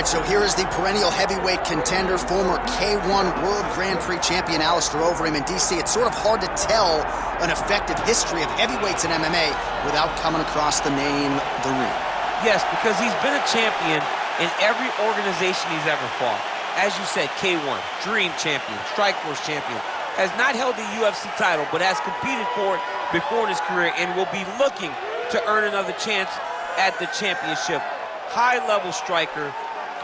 right, so here is the perennial heavyweight contender, former K1 World Grand Prix champion Alistair Overeem in DC. It's sort of hard to tell an effective history of heavyweights in MMA without coming across the name The Reem. Yes, because he's been a champion in every organization he's ever fought. As you said, K1, Dream Champion, Strikeforce Champion, has not held the UFC title, but has competed for it before in his career and will be looking to earn another chance at the championship high-level striker.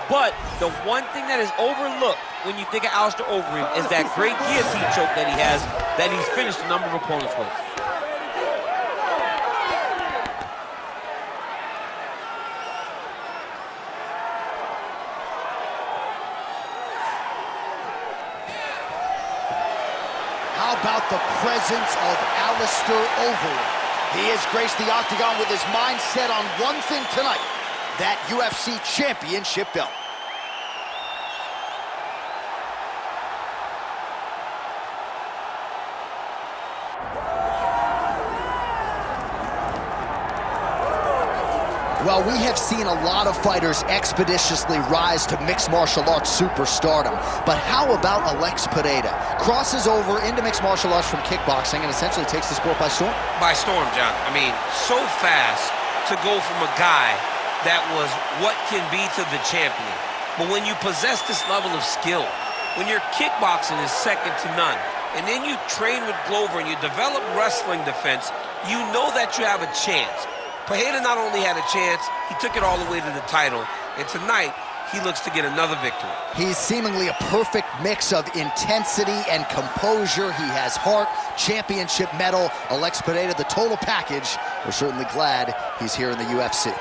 But the one thing that is overlooked when you think of Alistair Overeem is that great guillotine choke that he has that he's finished a number of opponents with. How about the presence of Alistair Overeem? He has graced the octagon with his mind set on one thing tonight, that UFC Championship belt. Well, we have seen a lot of fighters expeditiously rise to mixed martial arts superstardom. But how about Alex Pereira? Crosses over into mixed martial arts from kickboxing and essentially takes the sport by storm? By storm, John. I mean, so fast to go from a guy that was what can be to the champion. But when you possess this level of skill, when your kickboxing is second to none, and then you train with Glover and you develop wrestling defense, you know that you have a chance. Pereira not only had a chance, he took it all the way to the title. And tonight, he looks to get another victory. He's seemingly a perfect mix of intensity and composure. He has heart, championship mettle, Alex Pereira, the total package. We're certainly glad he's here in the UFC.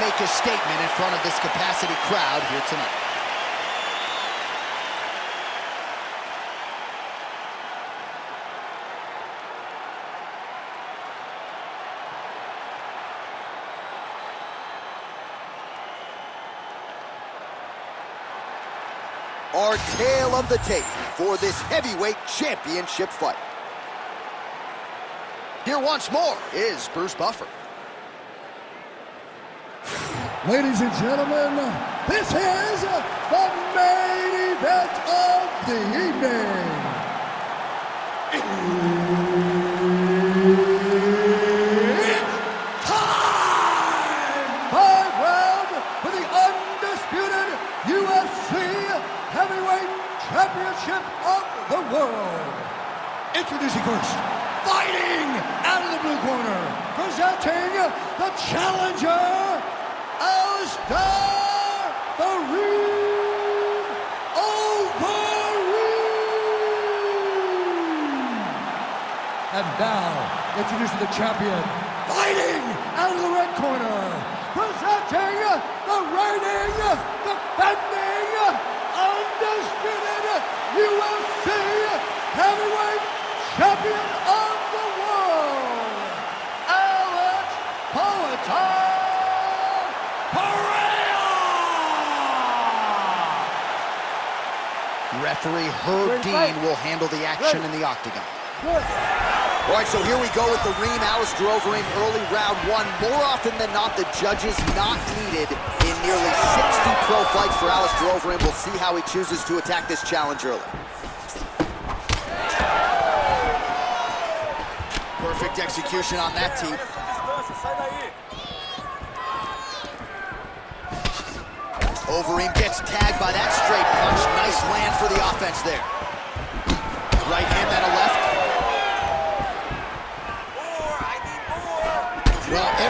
Make a statement in front of this capacity crowd here tonight. Our tale of the tape for this heavyweight championship fight. Here once more is Bruce Buffer. Ladies and gentlemen, this is the main event of the evening. It's time! Five round for the undisputed UFC Heavyweight Championship of the world. Introducing first, fighting out of the blue corner, presenting the challenger, Alistair the Reem Overeem. And now, introducing the champion, fighting out of the red corner, presenting the reigning, defending, undisputed UFC heavyweight champion of the world, Alex Poatan Referee Herb Dean will handle the action in the octagon. All right, so here we go with the Reem Alistair Overeem early round one. More often than not, the judges not needed in nearly 60 pro fights for Alistair Overeem. We'll see how he chooses to attack this challenge early. Perfect execution on that team. Overeem gets tagged by that straight punch. Nice land for the offense there. Right hand, then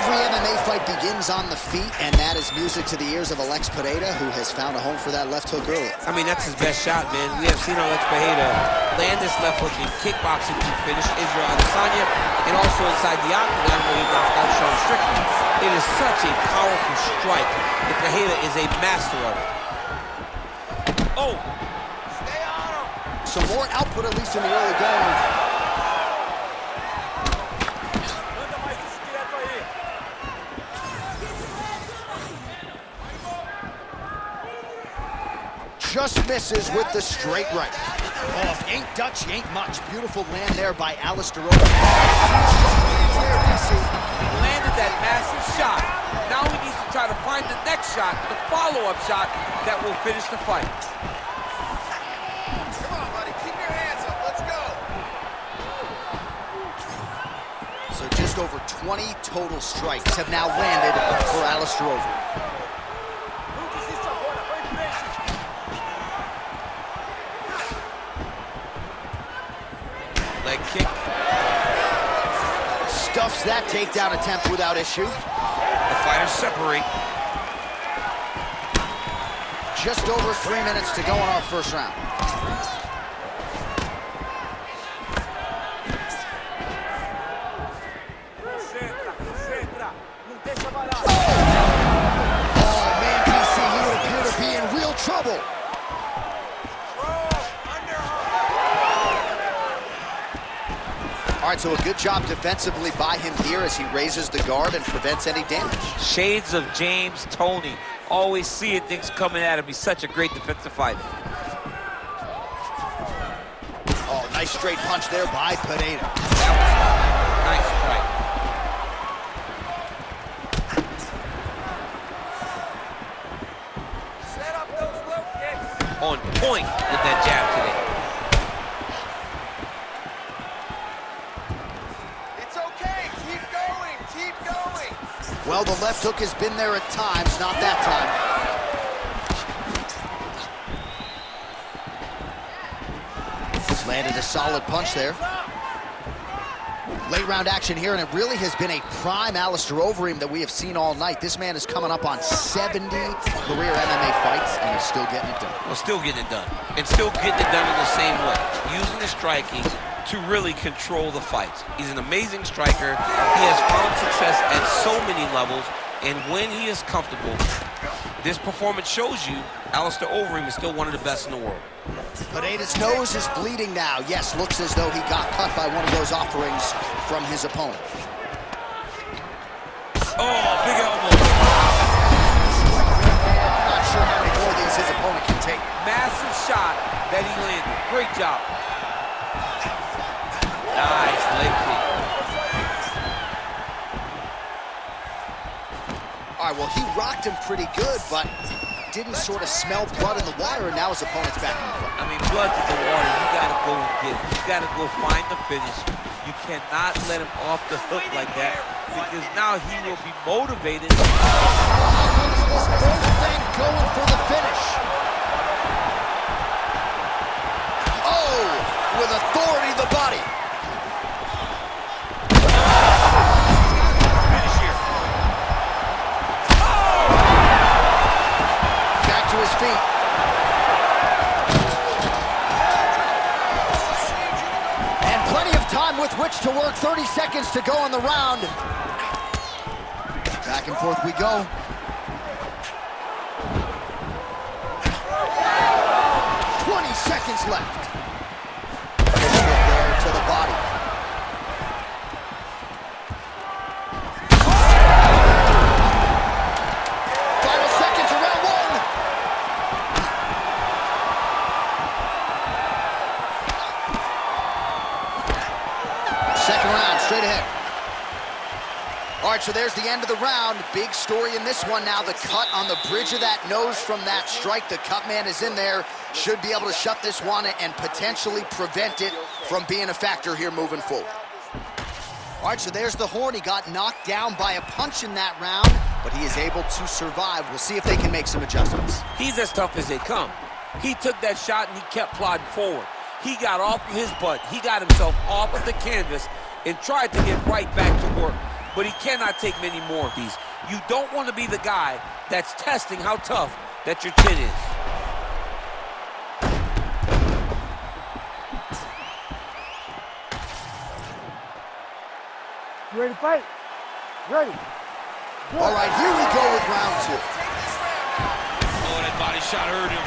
every MMA fight begins on the feet, and that is music to the ears of Alex Pereira, who has found a home for that left hook early. I mean, that's his best shot, man. We have seen Alex Pereira land this left hook in kickboxing to finish Israel Adesanya, and also inside the octagon where he knocked out Sean Strickland. It is such a powerful strike, and Pereira is a master of it. Oh! Stay on him! Some more output, at least in the early going. Just misses with the straight right. Oh, if ain't Dutch, ain't much. Beautiful land there by Alistair Overeem. Landed that massive shot. Now he needs to try to find the next shot, the follow-up shot that will finish the fight. Come on, buddy. Keep your hands up. Let's go. So just over 20 total strikes have now landed for Alistair Overeem. Leg kick. Stuffs that takedown attempt without issue. The fighters separate. Just over three minutes to go in our first round. All right, so a good job defensively by him here as he raises the guard and prevents any damage. Shades of James Toney. Always seeing things coming at him. He's such a great defensive fighter. Oh, nice straight punch there by Pineda. Nice strike. Set up those low kicks. On point with that jab today. It's okay. Keep going. Keep going. Well, the left hook has been there at times, not that time. Landed a solid punch there. Late round action here, and it really has been a prime Alistair Overeem that we have seen all night. This man is coming up on 70 career MMA fights, and he's still getting it done. Well, still getting it done. And still getting it done in the same way. Using the striking to really control the fight. He's an amazing striker. He has found success at so many levels. And when he is comfortable, this performance shows you Alistair Overeem is still one of the best in the world. But Pineda's nose is bleeding now. Yes, looks as though he got cut by one of those offerings from his opponent. Oh, big elbow. Not sure how many more these his opponent can take. Massive shot that he landed. Great job. Nice leg kick. All right, well, he rocked him pretty good, but didn't sort of smell blood in the water, and now his opponent's back in the fight. I mean, blood's in the water. You gotta go and get it. You gotta go find the finish. You cannot let him off the hook like that because now he will be motivated. This thing going for the finish. Oh, with authority the body. To work. 30 seconds to go in the round. Back and forth we go. Seconds left. So there's the end of the round. Big story in this one now. The cut on the bridge of that nose from that strike. The cut man is in there. Should be able to shut this one and potentially prevent it from being a factor here moving forward. All right, so there's the horn. He got knocked down by a punch in that round, but he is able to survive. We'll see if they can make some adjustments. He's as tough as they come. He took that shot and he kept plodding forward. He got off of his butt. He got himself off of the canvas and tried to get right back to work. But he cannot take many more of these. You don't want to be the guy that's testing how tough that your chin is. You ready to fight? Ready. All right, here we go with round two. Oh, that body shot hurt him.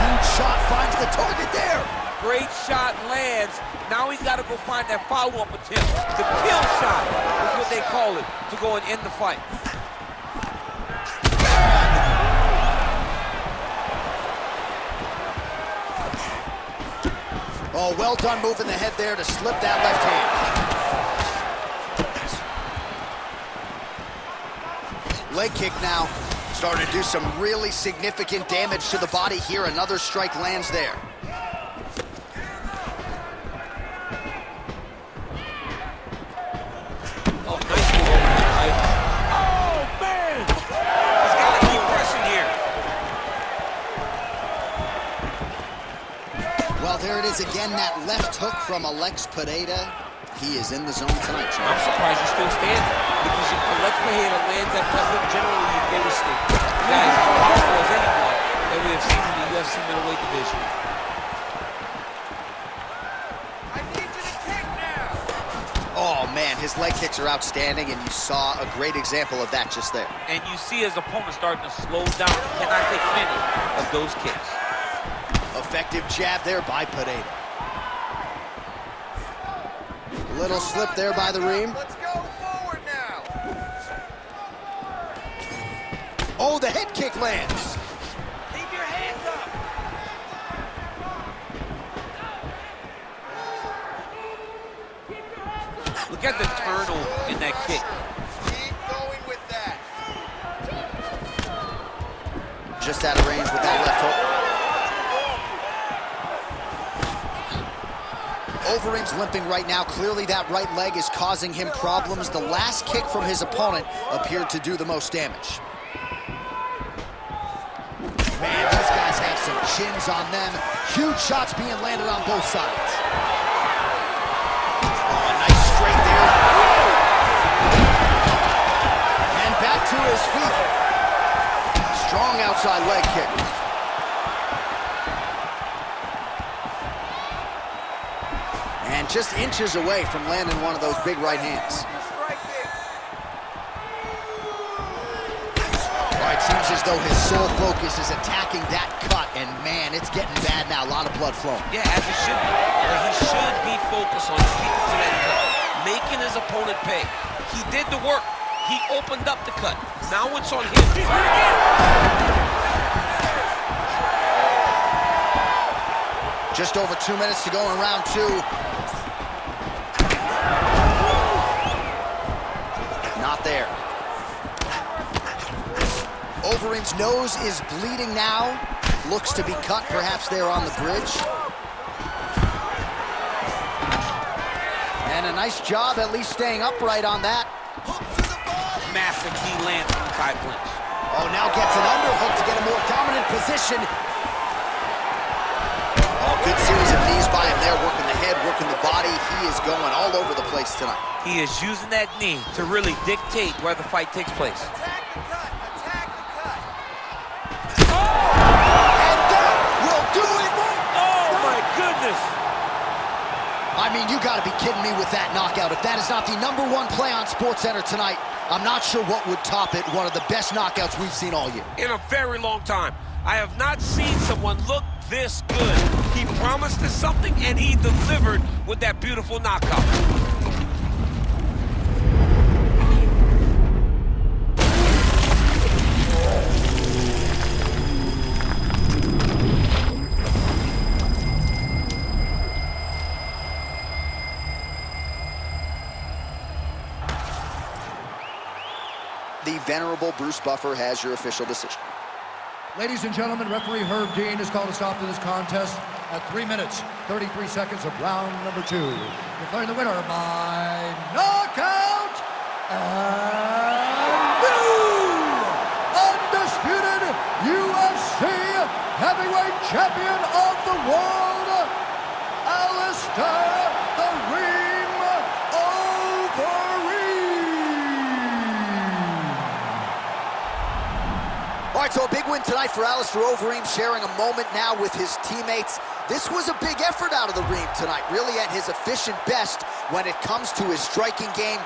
Huge shot finds the target there. Great shot lands. Now he's got to go find that follow-up attempt. The kill shot is what they call it to go and end the fight. Oh, well done moving the head there to slip that left hand. Leg kick now. Starting to do some really significant damage to the body here. Another strike lands there. Well, there it is again, that left hook from Alex Pineda. He is in the zone tonight, Sean. I'm surprised you're still standing because if Alex Pereira lands that left hook, generally you go to sleep. Guys, as powerful as anyone that we have seen in the UFC middleweight division. I need you to kick now. Oh, man, his leg kicks are outstanding, and you saw a great example of that just there. And you see his opponent starting to slow down. He cannot take many of those kicks. Effective jab there by Pineda. Little slip there by the Reem. Let's go forward now. Oh, the head kick lands. Keep your hands up. Look at the turtle in that kick. Keep going with that. Just out of range with that left hook. Overeem's limping right now. Clearly that right leg is causing him problems. The last kick from his opponent appeared to do the most damage. Man, these guys have some chins on them. Huge shots being landed on both sides. Oh, nice straight there. And back to his feet. Strong outside just inches away from landing one of those big right hands. Strike it. All right, seems as though his sole focus is attacking that cut, and man, it's getting bad now. A lot of blood flowing. Yeah, as he should be. But he should be focused on keeping to that cut, making his opponent pay. He did the work. He opened up the cut. Now it's on him. He's hurt again. Just over two minutes to go in round two. Not there. Overeem's nose is bleeding now. Looks to be cut, perhaps there on the bridge. And a nice job at least staying upright on that. Massive knee lands from Thai Clinch. Oh, now gets an underhook to get a more dominant position. Oh, good series of knees by him there, working the head, working the body. He is going all over the place tonight. He is using that knee to really dictate where the fight takes place. Attack the cut. Attack the cut. Oh! And that will do it. Oh my goodness! I mean, you got to be kidding me with that knockout. If that is not the number one play on SportsCenter tonight, I'm not sure what would top it. One of the best knockouts we've seen all year. In a very long time. I have not seen someone look this good. He promised us something and he delivered with that beautiful knockout. The venerable Bruce Buffer has your official decision. Ladies and gentlemen, referee Herb Dean has called a stop to this contest at 3 minutes, 33 seconds of round number two. Declaring the winner by knockout and new undisputed UFC heavyweight champion of the world, Alistair the Reem Overeem. All so a big win tonight for Alistair Overeem, sharing a moment now with his teammates. This was a big effort out of the Reem tonight, really at his efficient best when it comes to his striking game.